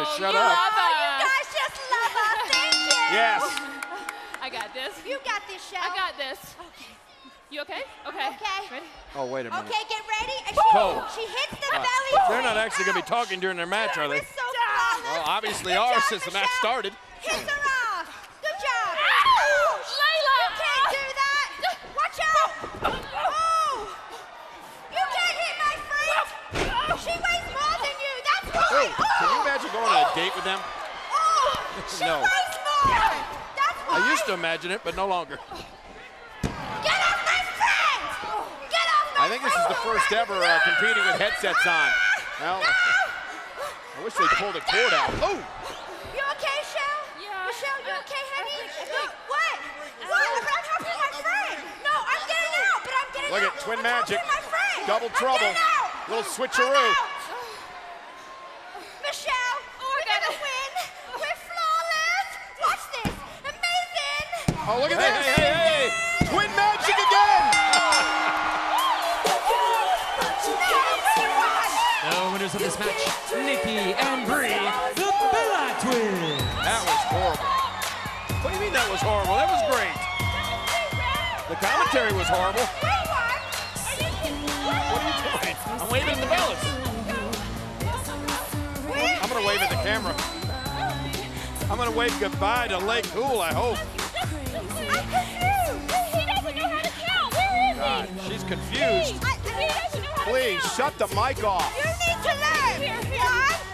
to Oh, shut you up. love Oh, you guys just love us. Thank you. Yes. I got this. You got this, Shell. I got this. Okay. You okay? Okay. Okay. Ready? Oh, wait a minute. Okay, get ready. And Cole. she, she hits the Uh, belly. They're not actually going to be talking during their match, are they? So. Well, obviously Good are job, since the match started. Hits her off. Good job. Layla! You can't do that. Watch out. Oh. You can't hit my friend. She weighs more than you. That's. Oh, can you imagine going on a date with them? Oh, No. weighs. That's. I used to imagine it, but no longer. Get off my friend. Get off my I think this is the first ever uh, competing with headsets on. Well, I wish they pulled the cord out. Oh, You okay, Shell? Yeah. Michelle, you I- okay, honey? think- Look, what? What? I'm not helping my friend. No, I'm getting out, but I'm getting Look out. at Twin I'm Magic. my friend. Double I'm trouble. out. Little I'm switcheroo. out. Oh, Michelle, we're got gonna it. win. We're flawless. Watch this. Amazing. oh, look at this. Hey, hey, hey, hey. Twin Magic again. The winners of this match, Nikki and Brie, the Bella Twins. That was horrible. What do you mean that was horrible? That was great. The commentary was horrible. I'm gonna wave goodbye to Lay-Cool, I hope. He doesn't know how to count. Where is God, she's confused. he? He doesn't know how Please shut the mic off. You need to learn. Here, here. One,